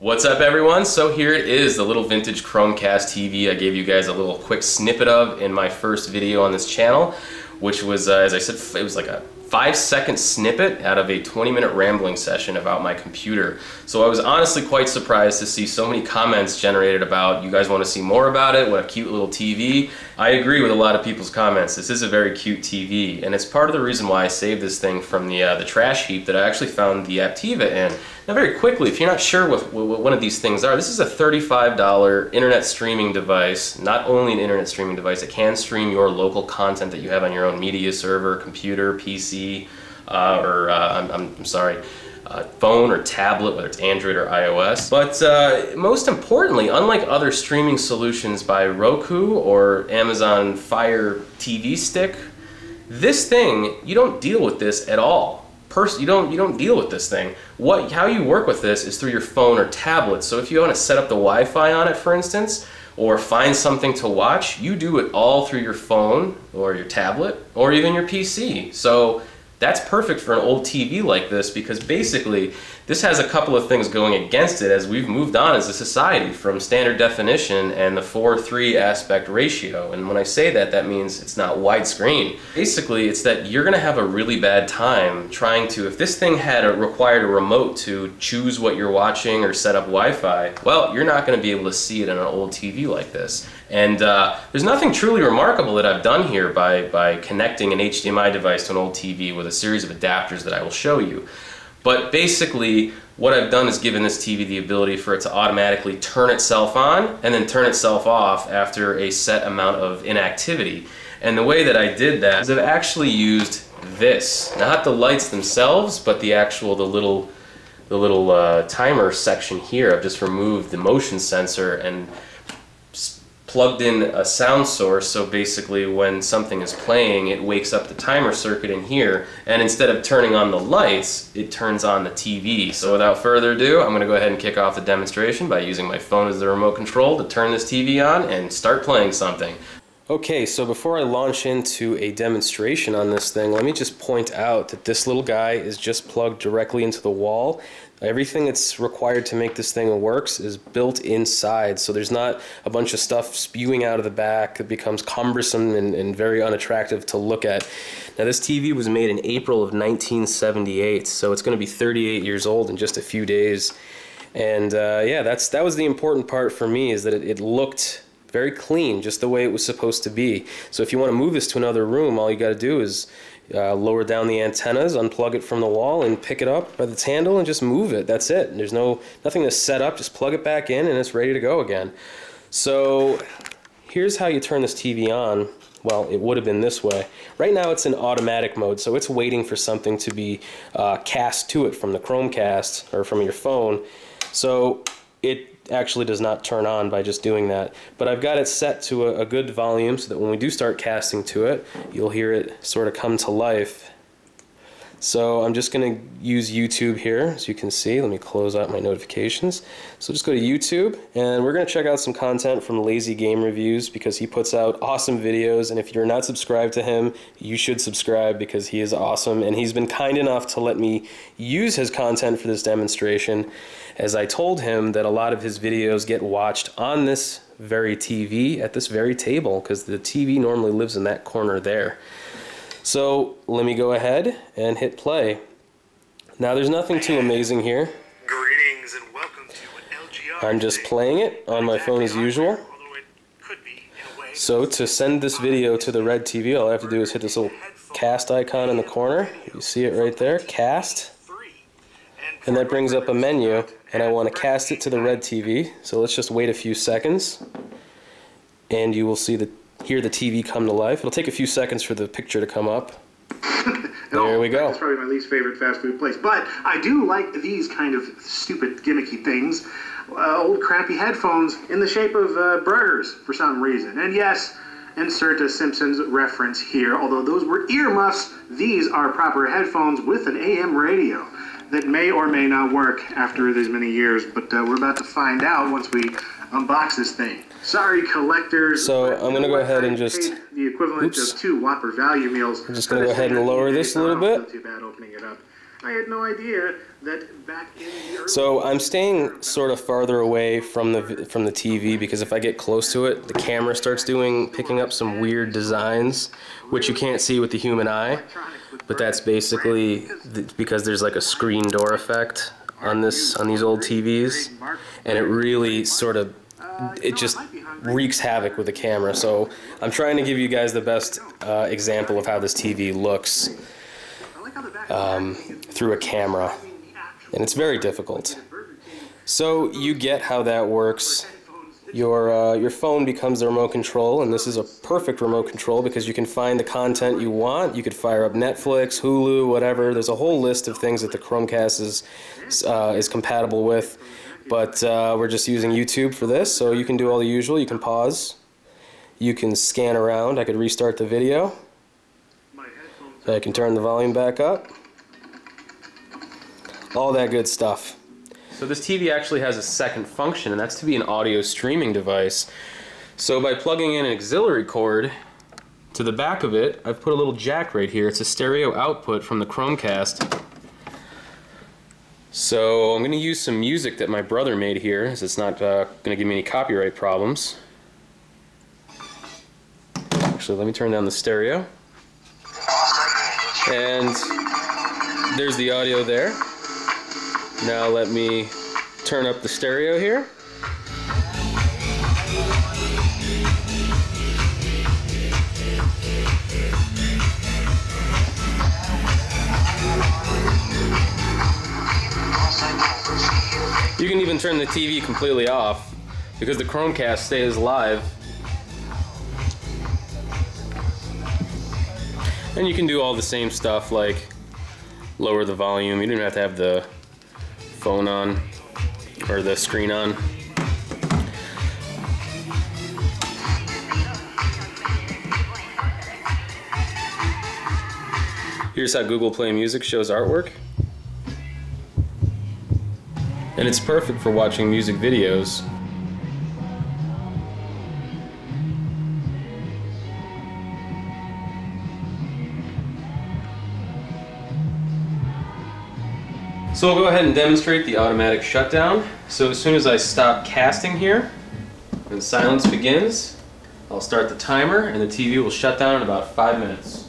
What's up everyone? So here it is, the little vintage Chromecast TV I gave you guys a little quick snippet of in my first video on this channel, which was, uh, as I said, it was like a five second snippet out of a 20 minute rambling session about my computer. So I was honestly quite surprised to see so many comments generated about you guys want to see more about it, what a cute little TV. I agree with a lot of people's comments. This is a very cute TV and it's part of the reason why I saved this thing from the, uh, the trash heap that I actually found the Aptiva in. Now very quickly, if you're not sure what, what one of these things are, this is a $35 internet streaming device, not only an internet streaming device, it can stream your local content that you have on your own media server, computer, PC, uh, or uh, I'm, I'm, sorry, uh, phone or tablet, whether it's Android or iOS. But uh, most importantly, unlike other streaming solutions by Roku or Amazon Fire TV Stick, this thing, you don't deal with this at all. Pers you don't you don't deal with this thing. What how you work with this is through your phone or tablet. So if you want to set up the Wi-Fi on it, for instance, or find something to watch, you do it all through your phone or your tablet or even your PC. So that's perfect for an old TV like this because basically this has a couple of things going against it as we've moved on as a society from standard definition and the 4-3 aspect ratio. And when I say that, that means it's not widescreen. Basically, it's that you're going to have a really bad time trying to, if this thing had a, required a remote to choose what you're watching or set up Wi-Fi, well, you're not going to be able to see it on an old TV like this. And uh, there's nothing truly remarkable that I've done here by, by connecting an HDMI device to an old TV with a series of adapters that I will show you. But basically, what I've done is given this TV the ability for it to automatically turn itself on and then turn itself off after a set amount of inactivity. And the way that I did that is I've actually used this. Not the lights themselves, but the actual, the little, the little uh, timer section here. I've just removed the motion sensor and plugged in a sound source so basically when something is playing it wakes up the timer circuit in here and instead of turning on the lights it turns on the TV. So without further ado I'm going to go ahead and kick off the demonstration by using my phone as the remote control to turn this TV on and start playing something. Okay, so before I launch into a demonstration on this thing, let me just point out that this little guy is just plugged directly into the wall. Everything that's required to make this thing works is built inside, so there's not a bunch of stuff spewing out of the back that becomes cumbersome and, and very unattractive to look at. Now this TV was made in April of 1978, so it's going to be 38 years old in just a few days. And uh, yeah, that's that was the important part for me is that it, it looked very clean, just the way it was supposed to be. So if you want to move this to another room, all you got to do is uh, lower down the antennas, unplug it from the wall, and pick it up by its handle and just move it. That's it. There's no nothing to set up. Just plug it back in and it's ready to go again. So here's how you turn this TV on. Well, it would have been this way. Right now it's in automatic mode, so it's waiting for something to be uh, cast to it from the Chromecast or from your phone. So it actually does not turn on by just doing that. But I've got it set to a, a good volume so that when we do start casting to it, you'll hear it sort of come to life so I'm just going to use YouTube here, as you can see. Let me close out my notifications. So just go to YouTube, and we're going to check out some content from Lazy Game Reviews because he puts out awesome videos, and if you're not subscribed to him, you should subscribe because he is awesome, and he's been kind enough to let me use his content for this demonstration, as I told him that a lot of his videos get watched on this very TV at this very table because the TV normally lives in that corner there. So let me go ahead and hit play. Now there's nothing too amazing here. Greetings and welcome to LGR. I'm just playing it on my phone as usual. So to send this video to the red TV, all I have to do is hit this little cast icon in the corner. You see it right there, cast. And that brings up a menu, and I want to cast it to the red TV. So let's just wait a few seconds, and you will see the hear the TV come to life. It'll take a few seconds for the picture to come up. there we go. That's probably my least favorite fast food place. But I do like these kind of stupid, gimmicky things. Uh, old crappy headphones in the shape of uh, burgers for some reason. And yes, insert a Simpsons reference here. Although those were earmuffs, these are proper headphones with an AM radio that may or may not work after these many years. But uh, we're about to find out once we unbox this thing. Sorry, collectors. So I'm going to go ahead and just. The equivalent oops. of two Whopper value meals. I'm just going to go ahead and lower this a little bit. Too bad opening it up. I had no idea that back in So I'm staying sort of farther away from the from the TV because if I get close to it, the camera starts doing picking up some weird designs, which you can't see with the human eye. But that's basically because there's like a screen door effect on this on these old TVs, and it really sort of it just wreaks havoc with the camera. So I'm trying to give you guys the best uh, example of how this TV looks um, through a camera, and it's very difficult. So you get how that works. Your uh, your phone becomes the remote control, and this is a perfect remote control because you can find the content you want. You could fire up Netflix, Hulu, whatever. There's a whole list of things that the Chromecast is uh, is compatible with. But uh, we're just using YouTube for this, so you can do all the usual. You can pause. You can scan around. I could restart the video. I can turn the volume back up. All that good stuff. So this TV actually has a second function, and that's to be an audio streaming device. So by plugging in an auxiliary cord to the back of it, I've put a little jack right here. It's a stereo output from the Chromecast. So I'm going to use some music that my brother made here, as it's not uh, going to give me any copyright problems. Actually, let me turn down the stereo. And there's the audio there. Now let me turn up the stereo here. You can even turn the TV completely off because the Chromecast stays live. And you can do all the same stuff like lower the volume. You don't have to have the phone on or the screen on. Here's how Google Play Music shows artwork. And it's perfect for watching music videos. So we'll go ahead and demonstrate the automatic shutdown. So as soon as I stop casting here and silence begins, I'll start the timer and the TV will shut down in about five minutes.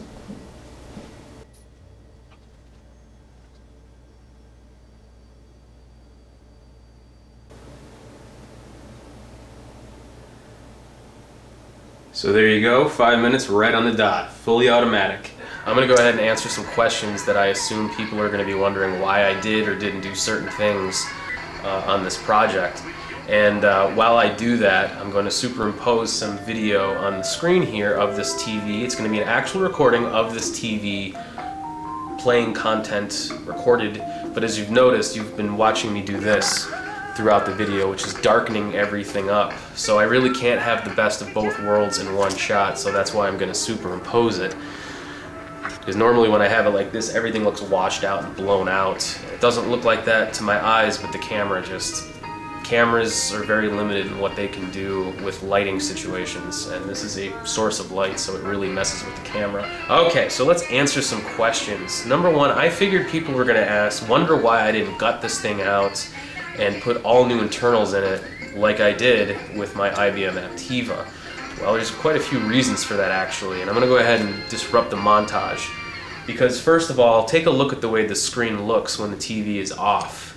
So there you go, five minutes right on the dot, fully automatic. I'm gonna go ahead and answer some questions that I assume people are gonna be wondering why I did or didn't do certain things uh, on this project. And uh, while I do that, I'm going to superimpose some video on the screen here of this TV. It's going to be an actual recording of this TV playing content recorded, but as you've noticed, you've been watching me do this throughout the video, which is darkening everything up. So I really can't have the best of both worlds in one shot, so that's why I'm going to superimpose it. Because normally when I have it like this, everything looks washed out and blown out. It doesn't look like that to my eyes, but the camera just... Cameras are very limited in what they can do with lighting situations, and this is a source of light, so it really messes with the camera. Okay, so let's answer some questions. Number one, I figured people were going to ask, wonder why I didn't gut this thing out and put all new internals in it like I did with my IBM Aptiva. Well, there's quite a few reasons for that actually, and I'm going to go ahead and disrupt the montage. Because first of all, take a look at the way the screen looks when the TV is off.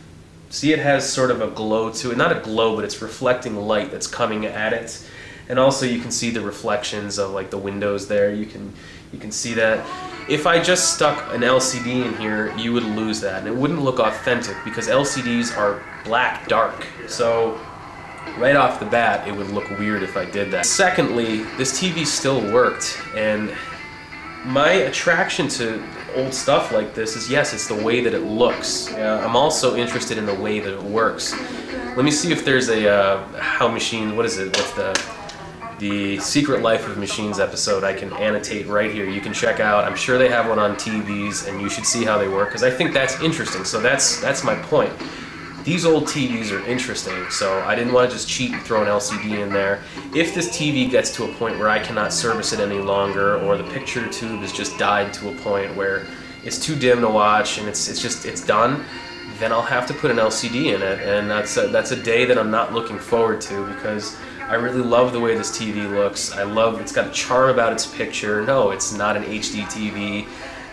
See it has sort of a glow to it, not a glow, but it's reflecting light that's coming at it. And also you can see the reflections of like the windows there. You can you can see that. If I just stuck an LCD in here, you would lose that and it wouldn't look authentic because LCDs are black dark. So right off the bat, it would look weird if I did that. Secondly, this TV still worked, and my attraction to old stuff like this is yes, it's the way that it looks. Uh, I'm also interested in the way that it works. Let me see if there's a uh, how machine. What is it? What's the the Secret Life of Machines episode I can annotate right here. You can check out. I'm sure they have one on TVs, and you should see how they work because I think that's interesting. So that's that's my point. These old TVs are interesting, so I didn't want to just cheat and throw an LCD in there. If this TV gets to a point where I cannot service it any longer, or the picture tube has just died to a point where it's too dim to watch and it's, it's just, it's done, then I'll have to put an LCD in it, and that's a, that's a day that I'm not looking forward to because I really love the way this TV looks. I love it's got a charm about its picture. No, it's not an HD TV,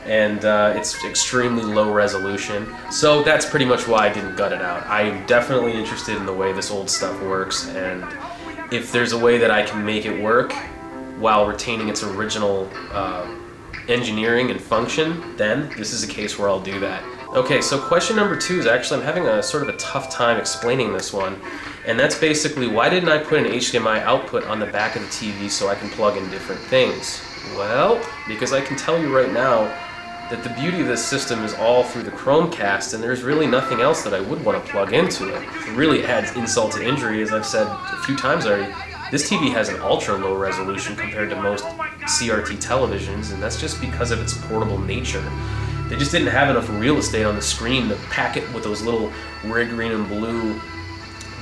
and uh, it's extremely low resolution. So that's pretty much why I didn't gut it out. I'm definitely interested in the way this old stuff works, and if there's a way that I can make it work while retaining its original uh, engineering and function, then this is a case where I'll do that. Okay, so question number two is actually, I'm having a sort of a tough time explaining this one. And that's basically, why didn't I put an HDMI output on the back of the TV so I can plug in different things? Well, because I can tell you right now that the beauty of this system is all through the Chromecast, and there's really nothing else that I would want to plug into it. It really adds insult to injury, as I've said a few times already. This TV has an ultra low resolution compared to most CRT televisions, and that's just because of its portable nature. They just didn't have enough real estate on the screen to pack it with those little red, green, and blue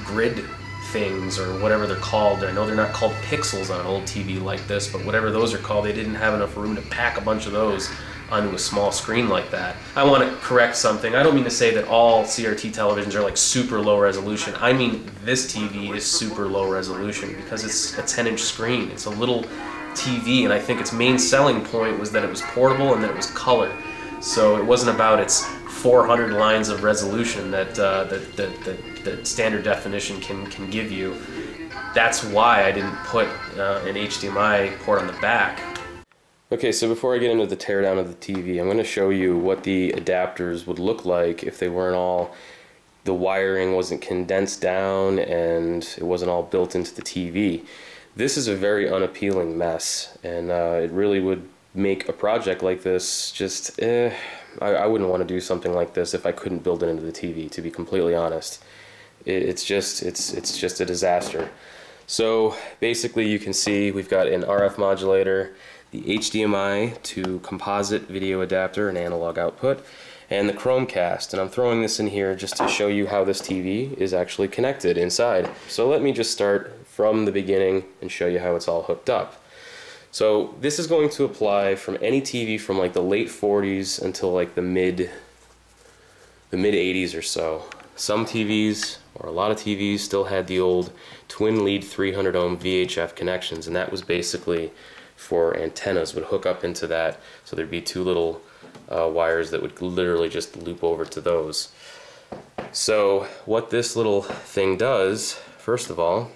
grid things or whatever they're called. I know they're not called pixels on an old TV like this, but whatever those are called, they didn't have enough room to pack a bunch of those onto a small screen like that. I want to correct something. I don't mean to say that all CRT televisions are like super low resolution. I mean this TV is super low resolution because it's a 10 inch screen. It's a little TV and I think its main selling point was that it was portable and that it was color. So it wasn't about its 400 lines of resolution that, uh, that, that, that, that, standard definition can, can give you. That's why I didn't put uh, an HDMI port on the back. Okay, so before I get into the teardown of the TV, I'm going to show you what the adapters would look like if they weren't all, the wiring wasn't condensed down and it wasn't all built into the TV. This is a very unappealing mess, and uh, it really would make a project like this just, eh, I, I wouldn't want to do something like this if I couldn't build it into the TV, to be completely honest. It, it's just, it's, it's just a disaster. So basically you can see we've got an RF modulator, the HDMI to composite video adapter and analog output, and the Chromecast. And I'm throwing this in here just to show you how this TV is actually connected inside. So let me just start from the beginning and show you how it's all hooked up. So this is going to apply from any TV from like the late 40s until like the mid the mid 80s or so. Some TVs or a lot of TVs still had the old twin lead 300 ohm VHF connections and that was basically for antennas would hook up into that so there'd be two little uh, wires that would literally just loop over to those. So what this little thing does, first of all,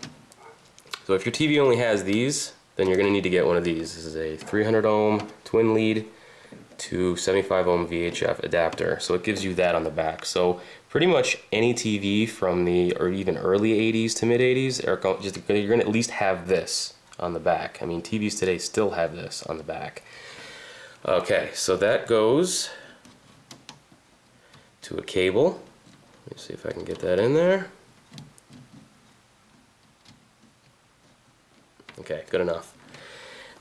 so if your TV only has these, then you're going to need to get one of these. This is a 300 ohm twin lead to 75 ohm VHF adapter. So it gives you that on the back. So pretty much any TV from the or even early 80s to mid 80s are just, you're going to at least have this on the back. I mean TVs today still have this on the back. Okay, so that goes to a cable. Let me see if I can get that in there. Okay, good enough.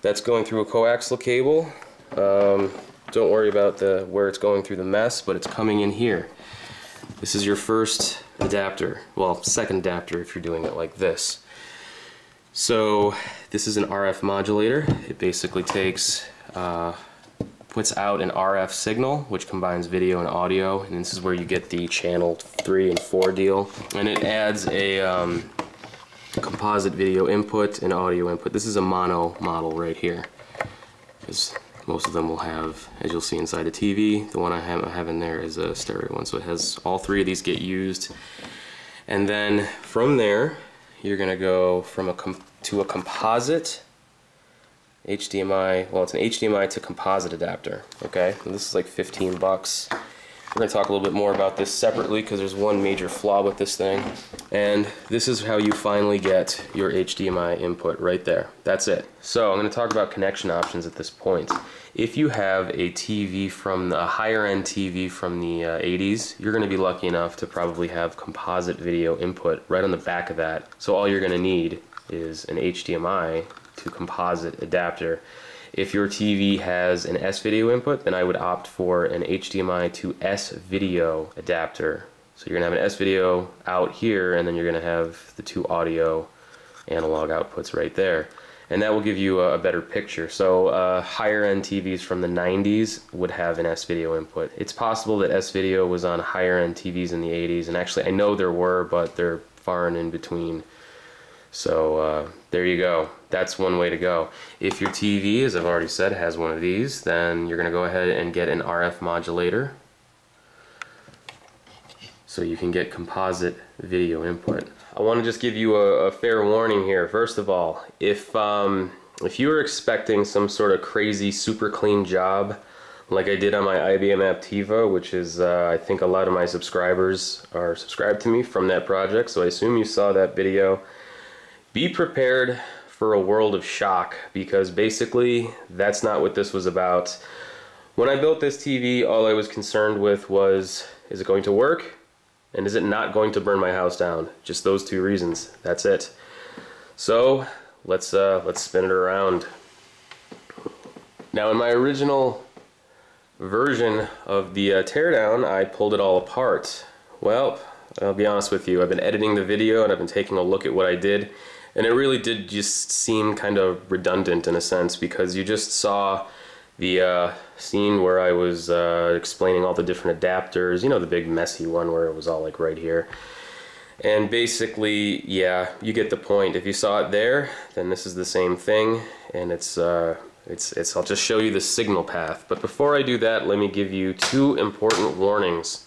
That's going through a coaxial cable. Um, don't worry about the where it's going through the mess, but it's coming in here. This is your first adapter. Well, second adapter if you're doing it like this. So this is an RF modulator. It basically takes, uh, puts out an RF signal, which combines video and audio, and this is where you get the channel 3 and 4 deal. And it adds a um, composite video input and audio input. This is a mono model right here. Because most of them will have, as you'll see inside a TV, the one I have, I have in there is a stereo one. So it has all three of these get used. And then from there, you're going to go from a to a composite HDMI, well it's an HDMI to composite adapter, okay? And this is like 15 bucks. We're going to talk a little bit more about this separately because there's one major flaw with this thing. And this is how you finally get your HDMI input right there. That's it. So I'm going to talk about connection options at this point. If you have a TV from a higher end TV from the uh, 80s, you're going to be lucky enough to probably have composite video input right on the back of that. So all you're going to need is an HDMI to composite adapter if your TV has an S-video input, then I would opt for an HDMI to S-video adapter. So you're going to have an S-video out here, and then you're going to have the two audio analog outputs right there. And that will give you a, better picture. So uh, higher end TVs from the 90s would have an S-video input. It's possible that S-video was on higher end TVs in the 80s, and actually I know there were, but they're far and in between. So uh, there you go. That's one way to go. If your TV, as I've already said, has one of these, then you're going to go ahead and get an RF modulator so you can get composite video input. I want to just give you a, a fair warning here. First of all, if um, if you were expecting some sort of crazy super clean job like I did on my IBM Aptiva, which is uh, I think a lot of my subscribers are subscribed to me from that project, so I assume you saw that video. Be prepared for a world of shock because basically that's not what this was about. When I built this TV, all I was concerned with was, is it going to work? And is it not going to burn my house down? Just those two reasons. That's it. So let's uh, let's spin it around. Now in my original version of the uh, teardown, I pulled it all apart. Well, I'll be honest with you, I've been editing the video and I've been taking a look at what I did and it really did just seem kind of redundant in a sense because you just saw the uh, scene where I was uh, explaining all the different adapters, you know, the big messy one where it was all like right here. And basically, yeah, you get the point. If you saw it there, then this is the same thing, and it's, uh, it's, it's, I'll just show you the signal path. But before I do that, let me give you two important warnings.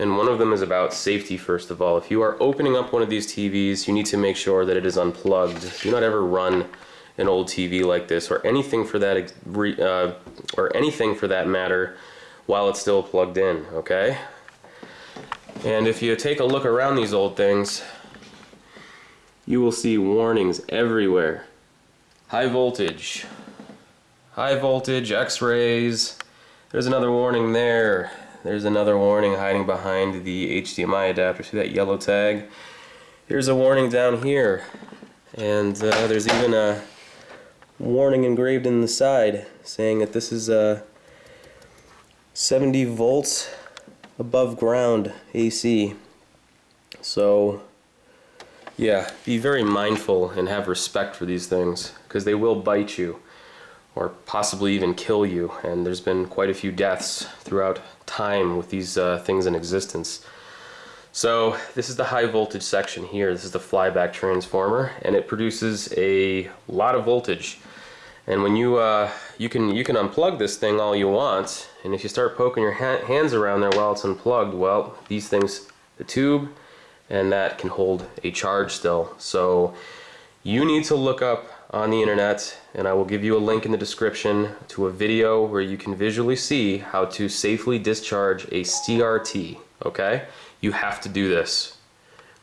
And one of them is about safety, first of all. If you are opening up one of these TVs, you need to make sure that it is unplugged. Do not ever run an old TV like this or anything for that uh, or anything for that matter while it's still plugged in okay? And if you take a look around these old things you will see warnings everywhere. High voltage. High voltage x-rays. There's another warning there. There's another warning hiding behind the HDMI adapter. See that yellow tag? Here's a warning down here. And uh, there's even a warning engraved in the side saying that this is a 70 volts above ground AC. So yeah, be very mindful and have respect for these things because they will bite you or possibly even kill you and there's been quite a few deaths throughout time with these uh, things in existence. So this is the high voltage section here. This is the flyback transformer and it produces a lot of voltage. And when you uh, you can you can unplug this thing all you want, and if you start poking your ha hands around there while it's unplugged, well, these things, the tube, and that can hold a charge still. So you need to look up on the internet, and I will give you a link in the description to a video where you can visually see how to safely discharge a CRT. Okay, you have to do this.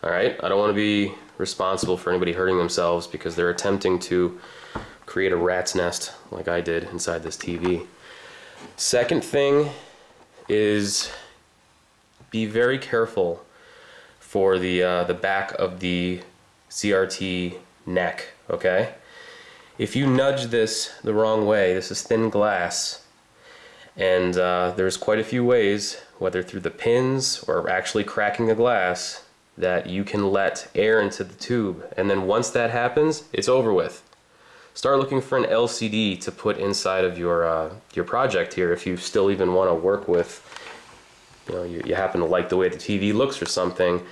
All right, I don't want to be responsible for anybody hurting themselves because they're attempting to create a rat's nest like I did inside this TV. Second thing is be very careful for the, uh, the back of the CRT neck, okay? If you nudge this the wrong way, this is thin glass, and uh, there's quite a few ways, whether through the pins or actually cracking the glass, that you can let air into the tube. And then once that happens, it's over with start looking for an LCD to put inside of your uh, your project here if you still even want to work with you know you, you happen to like the way the TV looks or something.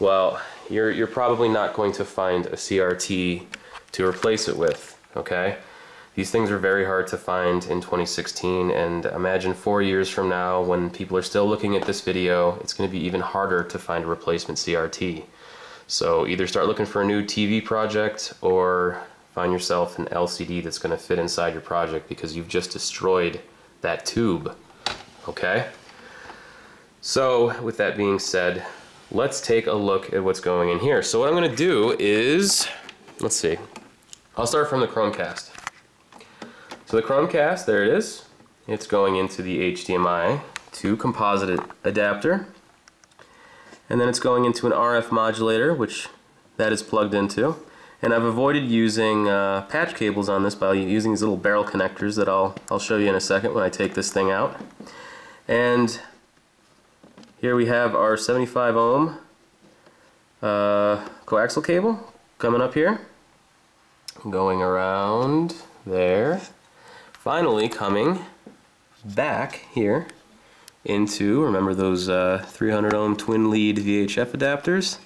Well you're you're probably not going to find a CRT to replace it with okay? These things are very hard to find in 2016 and imagine four years from now when people are still looking at this video it's going to be even harder to find a replacement CRT so either start looking for a new TV project or find yourself an LCD that's going to fit inside your project because you've just destroyed that tube. Okay? So, with that being said, let's take a look at what's going in here. So what I'm going to do is, let's see, I'll start from the Chromecast. So the Chromecast, there it is. It's going into the HDMI to composite adapter. And then it's going into an RF modulator, which that is plugged into. And I've avoided using uh, patch cables on this by using these little barrel connectors that I'll, I'll show you in a second when I take this thing out. And here we have our 75 ohm uh, coaxial cable coming up here. going around there. Finally coming back here into, remember those uh, 300 ohm twin lead VHF adapters?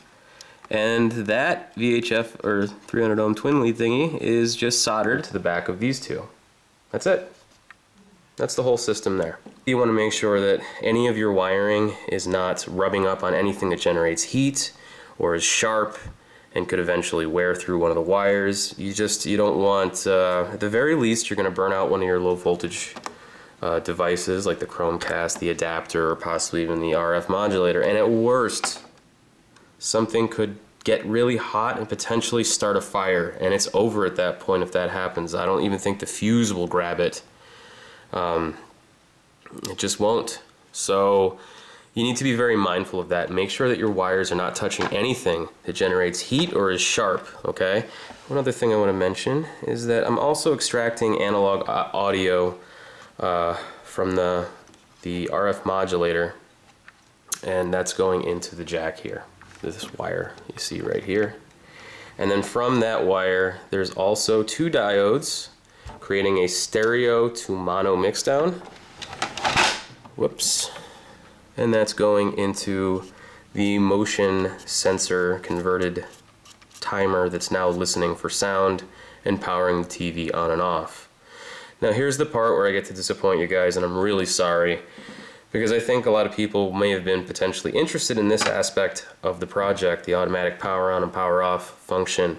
And that VHF or 300 ohm twin lead thingy is just soldered to the back of these two. That's it. That's the whole system there. You want to make sure that any of your wiring is not rubbing up on anything that generates heat or is sharp and could eventually wear through one of the wires. You just, you don't want, uh, at the very least, you're going to burn out one of your low voltage uh, devices like the Chromecast, the adapter, or possibly even the RF modulator. And at worst, something could get really hot and potentially start a fire and it's over at that point if that happens. I don't even think the fuse will grab it. Um, it just won't. So you need to be very mindful of that. Make sure that your wires are not touching anything that generates heat or is sharp, okay? One other thing I want to mention is that I'm also extracting analog uh, audio uh, from the, the RF modulator and that's going into the jack here this wire you see right here. And then from that wire there's also two diodes creating a stereo to mono mixdown. Whoops. And that's going into the motion sensor converted timer that's now listening for sound and powering the TV on and off. Now here's the part where I get to disappoint you guys and I'm really sorry because I think a lot of people may have been potentially interested in this aspect of the project, the automatic power on and power off function.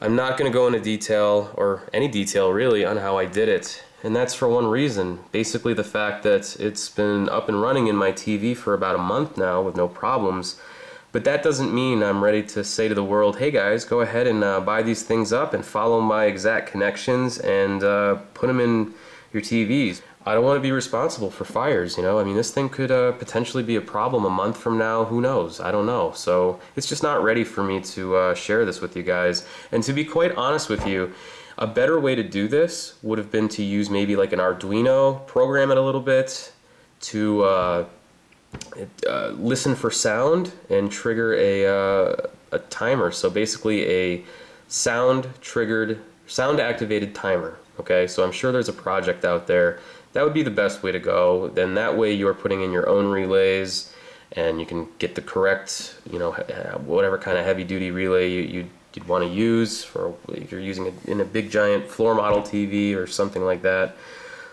I'm not going to go into detail, or any detail really, on how I did it. And that's for one reason. Basically the fact that it's been up and running in my TV for about a month now with no problems. But that doesn't mean I'm ready to say to the world, hey guys, go ahead and uh, buy these things up and follow my exact connections and uh, put them in your TVs. I don't want to be responsible for fires, you know? I mean, this thing could uh, potentially be a problem a month from now. Who knows? I don't know. So it's just not ready for me to uh, share this with you guys. And to be quite honest with you, a better way to do this would have been to use maybe like an Arduino, program it a little bit, to uh, uh listen for sound and trigger a, uh, a timer. So basically a sound triggered, sound activated timer. Okay, so I'm sure there's a project out there that would be the best way to go. Then that way you are putting in your own relays and you can get the correct, you know, whatever kind of heavy duty relay you, you'd, you'd want to use for if you're using it in a big giant floor model TV or something like that.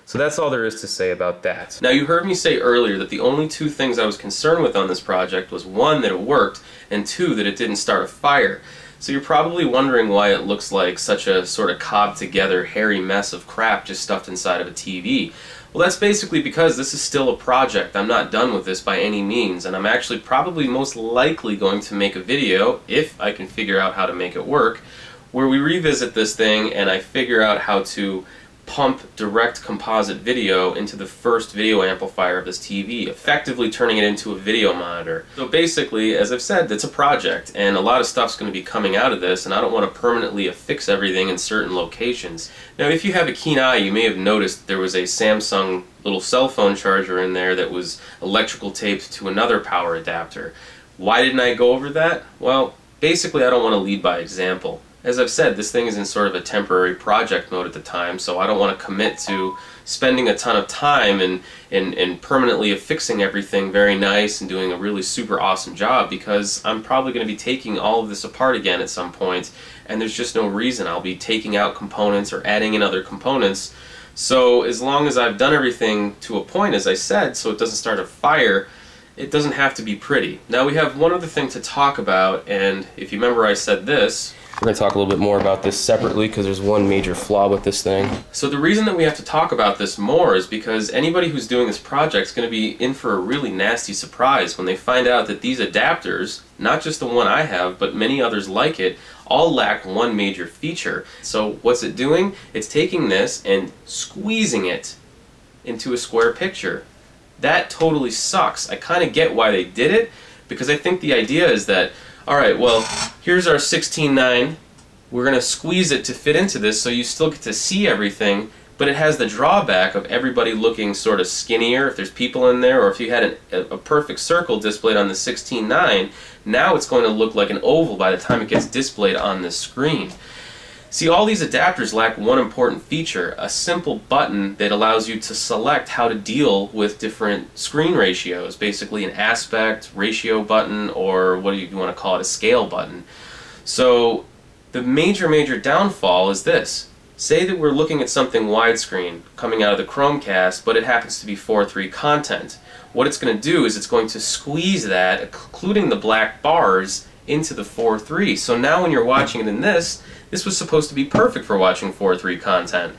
So that's all there is to say about that. Now you heard me say earlier that the only two things I was concerned with on this project was one, that it worked, and two, that it didn't start a fire. So you're probably wondering why it looks like such a sort of cobbed together hairy mess of crap just stuffed inside of a TV. Well that's basically because this is still a project. I'm not done with this by any means and I'm actually probably most likely going to make a video, if I can figure out how to make it work, where we revisit this thing and I figure out how to pump direct composite video into the first video amplifier of this TV, effectively turning it into a video monitor. So basically, as I've said, it's a project, and a lot of stuff's going to be coming out of this, and I don't want to permanently affix everything in certain locations. Now, if you have a keen eye, you may have noticed there was a Samsung little cell phone charger in there that was electrical taped to another power adapter. Why didn't I go over that? Well, basically I don't want to lead by example as I've said, this thing is in sort of a temporary project mode at the time, so I don't want to commit to spending a ton of time and, and, and permanently affixing everything very nice and doing a really super awesome job because I'm probably going to be taking all of this apart again at some point and there's just no reason. I'll be taking out components or adding in other components. So as long as I've done everything to a point, as I said, so it doesn't start a fire, it doesn't have to be pretty. Now we have one other thing to talk about, and if you remember I said this, we're going to talk a little bit more about this separately because there's one major flaw with this thing. So the reason that we have to talk about this more is because anybody who's doing this project is going to be in for a really nasty surprise when they find out that these adapters, not just the one I have, but many others like it, all lack one major feature. So what's it doing? It's taking this and squeezing it into a square picture. That totally sucks. I kind of get why they did it because I think the idea is that Alright, well, here's our 16.9. We're going to squeeze it to fit into this so you still get to see everything, but it has the drawback of everybody looking sort of skinnier if there's people in there, or if you had an, a, a perfect circle displayed on the 16.9, now it's going to look like an oval by the time it gets displayed on the screen. See, all these adapters lack one important feature, a simple button that allows you to select how to deal with different screen ratios, basically an aspect ratio button or what do you want to call it, a scale button. So the major, major downfall is this. Say that we're looking at something widescreen coming out of the Chromecast, but it happens to be 4.3 content. What it's going to do is it's going to squeeze that, including the black bars, into the 4.3. So now when you're watching it in this, this was supposed to be perfect for watching 4.3 content.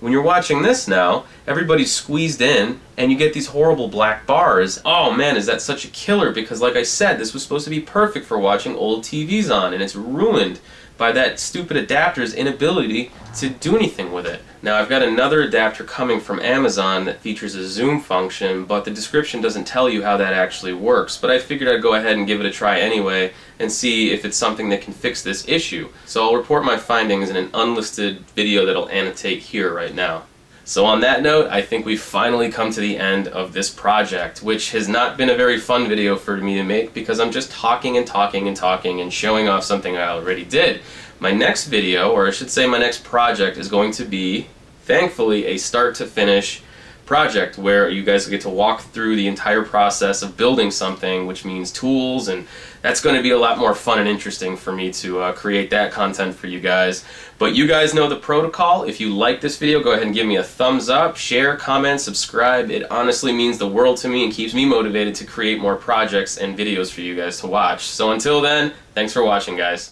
When you're watching this now, everybody's squeezed in and you get these horrible black bars. Oh man, is that such a killer because like I said, this was supposed to be perfect for watching old TVs on and it's ruined by that stupid adapter's inability to do anything with it. Now I've got another adapter coming from Amazon that features a zoom function, but the description doesn't tell you how that actually works. But I figured I'd go ahead and give it a try anyway and see if it's something that can fix this issue. So I'll report my findings in an unlisted video that I'll annotate here right now. So on that note, I think we've finally come to the end of this project, which has not been a very fun video for me to make because I'm just talking and talking and talking and showing off something I already did. My next video, or I should say my next project, is going to be, thankfully, a start to finish project where you guys get to walk through the entire process of building something, which means tools, and that's going to be a lot more fun and interesting for me to uh, create that content for you guys. But you guys know the protocol. If you like this video, go ahead and give me a thumbs up, share, comment, subscribe. It honestly means the world to me and keeps me motivated to create more projects and videos for you guys to watch. So until then, thanks for watching, guys.